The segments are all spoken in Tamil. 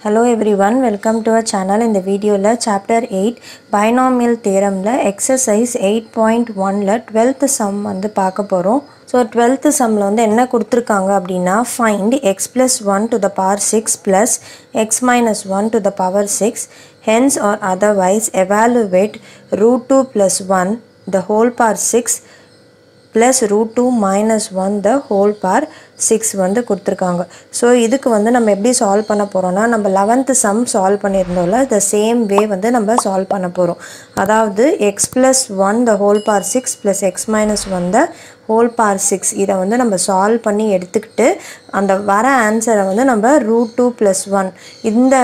Hello everyone welcome to a channel இந்த வீடியோவில் சாப்டர் எயிட் பைனாமியல் தேரமில் எக்ஸசைஸ் எயிட் பாயிண்ட் ஒனில் டுவெல்த்து சம் வந்து பார்க்க போகிறோம் ஸோ டுவெல்த்து சம்மில் வந்து என்ன கொடுத்துருக்காங்க அப்படின்னா find x plus one to the power six plus x minus one to the power six hence or otherwise evaluate root two plus one the whole power six plus root two minus one the whole power six வந்து கொடுத்துருக்காங்க. ஸோ இதுக்கு வந்து நம்ம எப்படி சால்வ் பண்ண போகிறோம்னா நம்ம லெவன்த்து சம் சால்வ் பண்ணியிருந்தோம்ல த சேம் வே வந்து நம்ம சால்வ் பண்ண போகிறோம் அதாவது x plus one the whole power six plus x minus one the whole power six இதை வந்து நம்ம சால்வ் பண்ணி எடுத்துக்கிட்டு அந்த வர ஆன்சரை வந்து நம்ம ரூட் டூ ப்ளஸ் ஒன் இந்த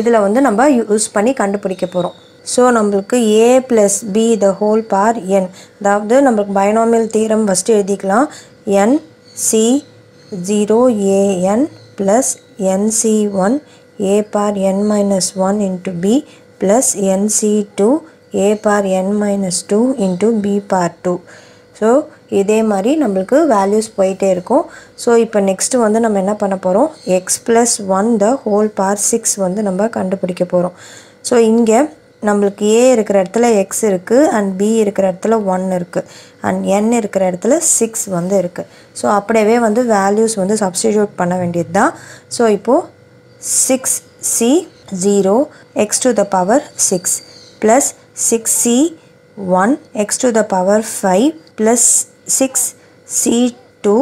இதில் வந்து நம்ம யூஸ் பண்ணி கண்டுபிடிக்க போகிறோம் ஸோ நம்மளுக்கு a plus b the whole power n அதாவது நம்மளுக்கு பைனாமியல் தீரம் ஃபஸ்ட்டு எழுதிக்கலாம். N c zero a n plus n c one a power n minus one into b plus n c two a power n minus two into b power two so இதே மாதிரி நம்மளுக்கு வேல்யூஸ் போயிட்டே இருக்கும். ஸோ இப்போ நெக்ஸ்ட்டு வந்து நம்ம என்ன பண்ண போகிறோம் x plus one the whole power six வந்து நம்ம கண்டுபிடிக்க போகிறோம் ஸோ இங்கே நம்மளுக்கு ஏ இருக்கிற இடத்துல எக்ஸ் இருக்குது அண்ட் பி இருக்கிற இடத்துல ஒன் இருக்குது அண்ட் என் இருக்கிற இடத்துல சிக்ஸ் வந்து இருக்குது ஸோ அப்படியே வந்து வேல்யூஸ் வந்து சப்ஸ்டிடியூட் பண்ண வேண்டியது தான் ஸோ இப்போது six c zero x to the power six plus six c one x to the power five plus six c two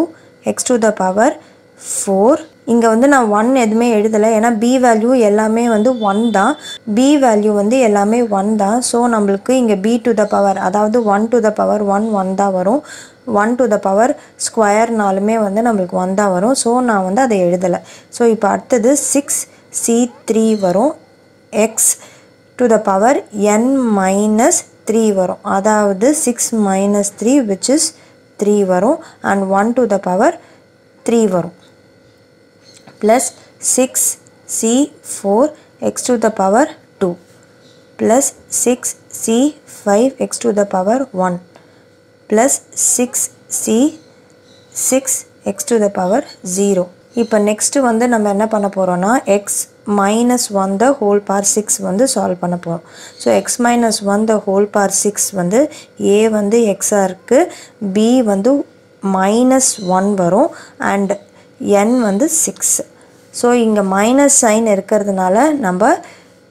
x to the power four இங்கே வந்து நான் ஒன் எதுவுமே எழுதலை. ஏன்னா பி வேல்யூ எல்லாமே வந்து ஒன் தான். பி வேல்யூ வந்து எல்லாமே ஒன் தான். ஸோ நம்மளுக்கு இங்கே பி டு த பவர் அதாவது one to the power one one தான் வரும். ஒன் டு த பவர் ஸ்கொயர்னாலுமே வந்து நம்மளுக்கு ஒன் தான் வரும். ஸோ நான் வந்து அதை எழுதலை. ஸோ இப்போ அடுத்தது சிக்ஸ் சி த்ரீ வரும். X to the power n minus three வரும். அதாவது six minus three which is three வரும். And one to the power three வரும். Plus 6c4 x to the power 2 plus 6c5 x to the power 1 plus 6c6 x to the power 0 இப்போ நெக்ஸ்ட்டு வந்து நம்ம என்ன பண்ண போகிறோன்னா x minus one the whole power six வந்து சால்வ் பண்ண போகிறோம் so x minus one the whole power six வந்து ஏ வந்து எக்ஸாக இருக்குது பி வந்து மைனஸ் ஒன் வரும் அண்ட் என் வந்து சிக்ஸ் ஸோ இங்கே மைனஸ் சைன் இருக்கிறதுனால நம்ம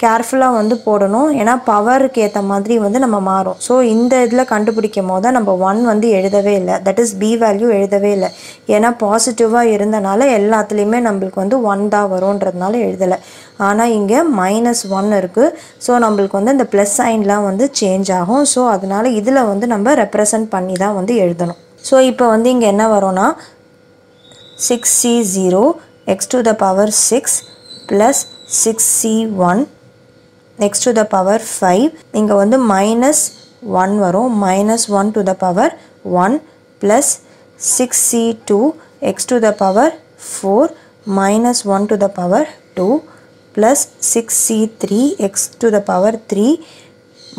கேர்ஃபுல்லாக வந்து போடணும். ஏன்னா பவருக்கு ஏற்ற மாதிரி வந்து நம்ம மாறும். ஸோ இந்த இதில் கண்டுபிடிக்கும் போது தான் நம்ம ஒன் வந்து எழுதவே இல்லை. தட் இஸ் பி வேல்யூ எழுதவே இல்லை. ஏன்னா பாசிட்டிவாக இருந்தனால எல்லாத்துலேயுமே நம்மளுக்கு வந்து ஒன் தான் வரும்ன்றதுனால எழுதலை. ஆனால் இங்கே மைனஸ் ஒன் இருக்குது ஸோ நம்மளுக்கு வந்து இந்த ப்ளஸ் சைன்லாம் வந்து சேஞ்ச் ஆகும். ஸோ அதனால் இதில் வந்து நம்ம ரெப்ரசன்ட் பண்ணி தான் வந்து எழுதணும். ஸோ இப்போ வந்து இங்கே என்ன வரும்னா six c zero x to the power 6 plus 6c1 x to the power 5 இங்கே வந்து minus 1 வரும் minus 1 to the power 1 plus 6c2 x to the power 4 minus 1 to the power 2 plus 6c3 x to the power 3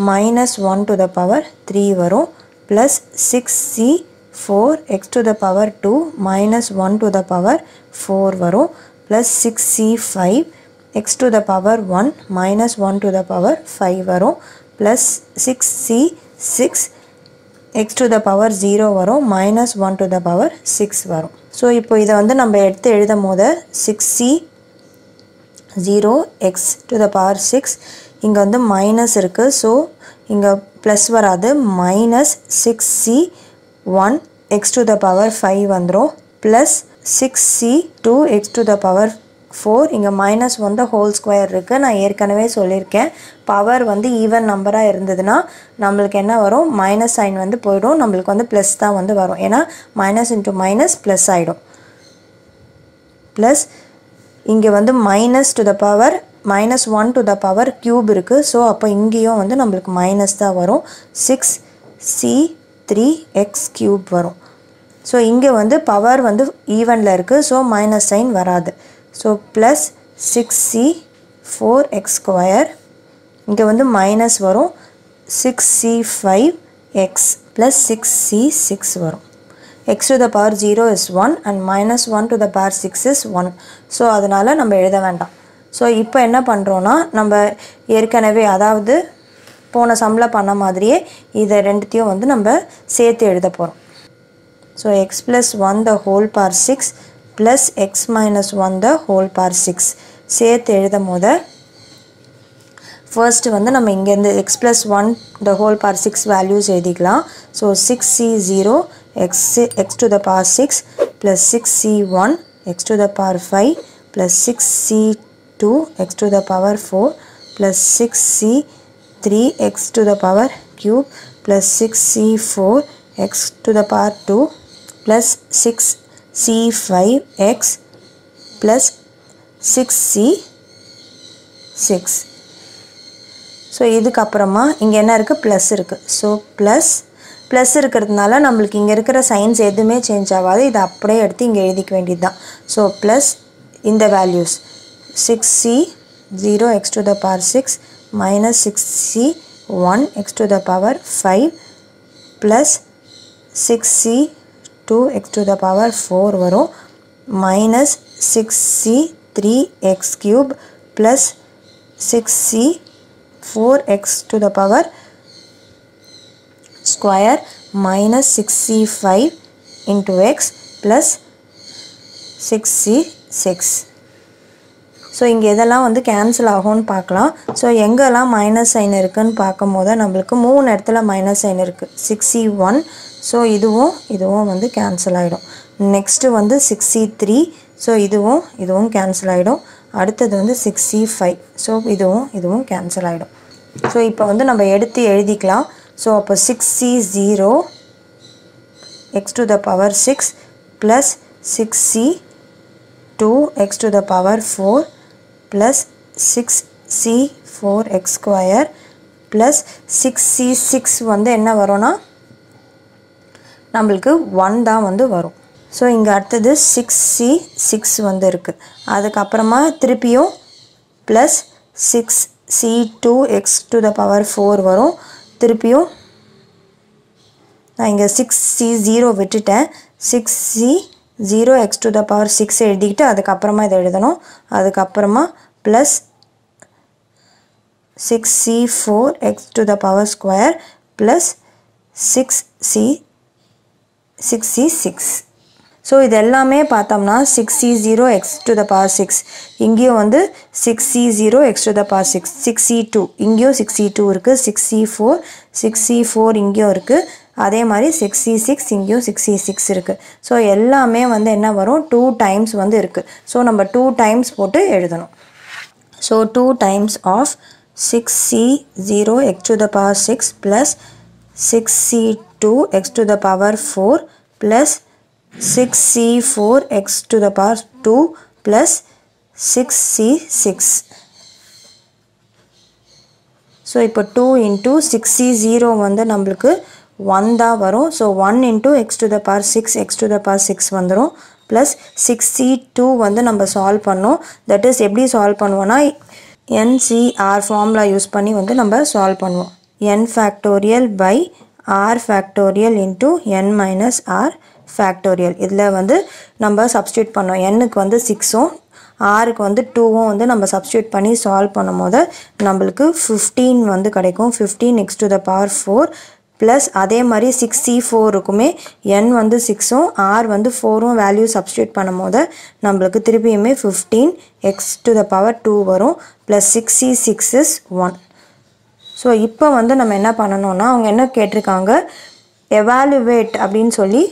minus 1 to the power 3 வரும் plus 6c four x to the power two minus one to the power four வரும் plus six c five x to the power one minus one to the power five வரும் plus six c six x to the power zero வரும் minus one to the power six வரும் ஸோ இப்போ இதை வந்து நம்ம எடுத்து எழுதும் போது six c zero x to the power six இங்கே வந்து மைனஸ் இருக்குது ஸோ இங்கே ப்ளஸ் வராது minus six C one x to the power five வந்துடும் plus six C two x to the power four இங்கே மைனஸ் வந்து ஹோல் ஸ்கொயர் இருக்குது நான் ஏற்கனவே சொல்லியிருக்கேன். பவர் வந்து ஈவன் நம்பராக இருந்ததுன்னா நம்மளுக்கு என்ன வரும்? மைனஸ் சைன் வந்து போயிடும். நம்மளுக்கு வந்து ப்ளஸ் தான் வந்து வரும். ஏன்னா மைனஸ் இன்ட்டு மைனஸ் ப்ளஸ் ஆகிடும் ப்ளஸ் இங்கே வந்து minus to the power minus one to the power cube இருக்குது ஸோ அப்போ இங்கேயும் வந்து நம்மளுக்கு மைனஸ் தான் வரும். Six C three x cube வரும். ஸோ இங்கே வந்து பவர் வந்து ஈவனில் இருக்குது ஸோ மைனஸ் சைன் வராது. So plus six C four x square இங்கே வந்து மைனஸ் வரும். Six C five x plus six C six வரும். X to the power zero is one and minus one to the power six is one so அதனால் நம்ம எழுத வேண்டாம். ஸோ இப்போ என்ன பண்ணுறோன்னா நம்ம ஏற்கனவே அதாவது போன சம்மில் பண்ண மாதிரியே இதை ரெண்டுத்தையும் வந்து நம்ம சேர்த்து எழுத போகிறோம் so x plus one the whole power six plus x minus one the whole power six சேர்த்து எழுதும் போது ஃபர்ஸ்ட் வந்து நம்ம இங்கேருந்து x plus one the whole power six values எழுதிக்கலாம். So six C zero x x to the power six plus six C one x to the power five plus six C two x to the power four plus six C three x the the power plus plus six C four x to the power two plus six C five x plus six C six so இதுக்கப்புறமா இங்கே என்ன இருக்குது ப்ளஸ் இருக்குது ஸோ ப்ளஸ் ப்ளஸ் இருக்கிறதுனால நம்மளுக்கு இங்கே இருக்கிற சைன்ஸ் எதுவுமே சேஞ்ச் ஆகாது. இதை அப்படியே எடுத்து இங்கே எழுதிக்க வேண்டியது தான் ஸோ ப்ளஸ் இந்த values six C zero x to the power six minus six c one x to the power five plus six c two x to the power four வரும் minus six c three x cube plus six c 4x to the power square minus 6c5 into x plus 6c6 so இங்கே எதெல்லாம் வந்து கேன்சல் ஆகும்னு பார்க்கலாம். ஸோ எங்கெல்லாம் மைனஸ் சைன் இருக்குதுன்னு பார்க்கும் போது நம்மளுக்கு மூணு இடத்துல மைனஸ் சைன் இருக்குது சிக்ஸி ஒன் ஸோ இதுவும் இதுவும் வந்து கேன்சல் ஆகிடும் நெக்ஸ்ட்டு வந்து சிக்ஸி த்ரீ ஸோ இதுவும் இதுவும் கேன்சல் ஆகிடும் அடுத்தது வந்து சிக்ஸ் சி ஃபைவ் ஸோ இதுவும் இதுவும் கேன்சல் ஆகிடும் ஸோ இப்போ வந்து நம்ம எடுத்து எழுதிக்கலாம். ஸோ அப்போ six C zero x to the power six plus six C two x to the power four plus six C four plus square plus six C six வந்து என்ன வரும்னா நம்மளுக்கு ஒன் தான் வந்து வரும். ஸோ இங்கே அடுத்தது சிக்ஸ் சி சிக்ஸ் வந்து இருக்குது அதுக்கப்புறமா திருப்பியும் plus six C two x to the power four வரும். திருப்பியும் நான் இங்கே சிக்ஸ் சி ஜீரோ விட்டுட்டேன். Six C zero x to the power six எழுதிக்கிட்டு அதுக்கப்புறமா இதை எழுதணும். அதுக்கப்புறமா plus six C four x to the power square plus six C six C six so இது எல்லாமே பார்த்தோம்னா six C zero x to the power six இங்கேயும் வந்து six C zero x to the power six six C two இங்கேயும் சிக்ஸ் சி டூ இருக்குது six C four six C four இங்கேயும் இருக்குது அதே மாதிரி சிக்ஸ் சி சிக்ஸ் இங்கேயும் சிக்ஸ் சி சிக்ஸ் இருக்குது ஸோ எல்லாமே வந்து என்ன வரும்? டூ டைம்ஸ் வந்து இருக்குது ஸோ நம்ம டூ டைம்ஸ் போட்டு எழுதணும். So two times of six C zero x to the power six plus six C two x to the power four plus six C four x to the power two plus six C six so இப்போ two into six C zero வந்து நம்மளுக்கு ஒன் தான் வரும். So one into x to the power six x to the power six வந்துடும் ப்ளஸ் சிக்ஸ் சி டூ வந்து நம்ம சால்வ் பண்ணோம். தட் இஸ் எப்படி சால்வ் பண்ணுவோன்னா என்சிஆர் ஃபார்முலா யூஸ் பண்ணி வந்து நம்ம சால்வ் பண்ணுவோம். N factorial by r factorial into n minus r factorial இதில் வந்து நம்ம சப்ஸ்டியூட் பண்ணோம். எண்ணுக்கு வந்து சிக்ஸும் ஆருக்கு வந்து டூவும் வந்து நம்ம சப்ஸ்டியூட் பண்ணி சால்வ் பண்ணும் போது நம்மளுக்கு ஃபிஃப்டீன் வந்து கிடைக்கும். Fifteen x to the power four plus அதே மாதிரி சிக்ஸ் சி ஃபோருக்குமே என் வந்து சிக்ஸும் ஆர் வந்து ஃபோரும் வேல்யூ சப்ஸ்டியூட் பண்ணும் போது நம்மளுக்கு திருப்பியுமே fifteen x to the power two வரும் plus six C six is one so இப்போ வந்து நம்ம என்ன பண்ணணும்னா அவங்க என்ன கேட்டிருக்காங்க? எவாலுவேட் அப்படின்னு சொல்லி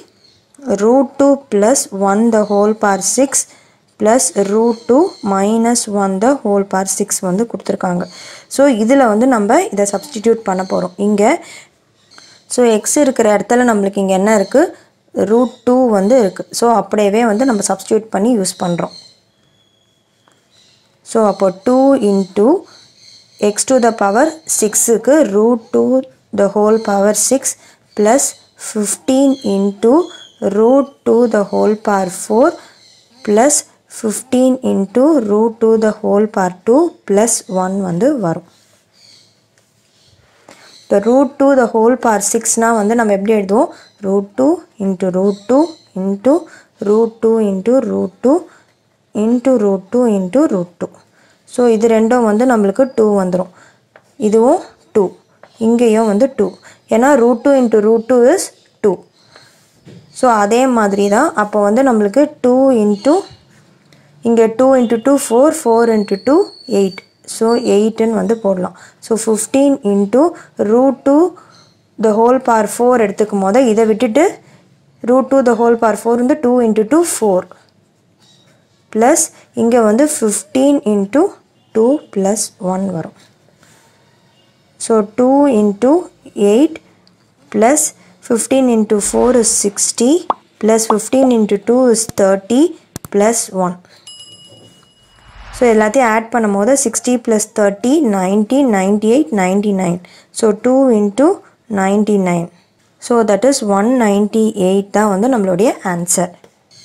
root two plus one the whole power six plus root two minus one the whole power six வந்து கொடுத்துருக்காங்க. ஸோ இதில் வந்து நம்ம இதை சப்ஸ்டிடியூட் பண்ண போகிறோம் இங்கே ஸோ எக்ஸ் இருக்கிற இடத்துல நம்மளுக்கு இங்கே என்ன இருக்குது ரூட் டூ வந்து இருக்குது ஸோ அப்படியே வந்து நம்ம சப்ஸ்டியூட் பண்ணி யூஸ் பண்ணுறோம் ஸோ அப்போ two into x to the power சிக்ஸுக்கு root two the whole power six plus fifteen into root two the whole power four plus fifteen into root two the whole power two plus one வந்து வரும். இப்போ root two the whole power சிக்ஸ்னால் வந்து நம்ம எப்படி எழுதுவோம்? Root two into root two into root two into root two into root two into root two so இது ரெண்டும் வந்து நம்மளுக்கு டூ வந்துடும் இதுவும் டூ இங்கேயும் வந்து டூ ஏன்னா root two into root two is two so அதே மாதிரி தான் அப்போ வந்து நம்மளுக்கு டூ இன்ட்டு இங்கே two into two four four into two eight so எயிட்டுன்னு வந்து போடலாம். So fifteen into root two the whole power four எடுத்துக்கும் போது இதை விட்டுட்டு root two the whole power four வந்து two into two four plus இங்கே வந்து fifteen into two plus one வரும். So two into eight plus fifteen into four is sixty plus fifteen into two is thirty plus one so எல்லாத்தையும் ஆட் பண்ணும் போது sixty plus thirty ninety ninety eight ninety nine so two into ninety nine so that is one ninety eight தான் வந்து நம்மளுடைய ஆன்சர்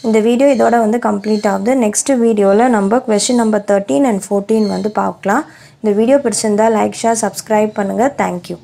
இந்த வீடியோ இதோட வந்து கம்ப்ளீட் ஆகுது. நெக்ஸ்ட் வீடியோவில் நம்ம question number thirteen and fourteen வந்து பார்க்கலாம். இந்த வீடியோ பிடிச்சிருந்தால் லைக் ஷேர் சப்ஸ்கிரைப் பண்ணுங்கள் தேங்க்யூ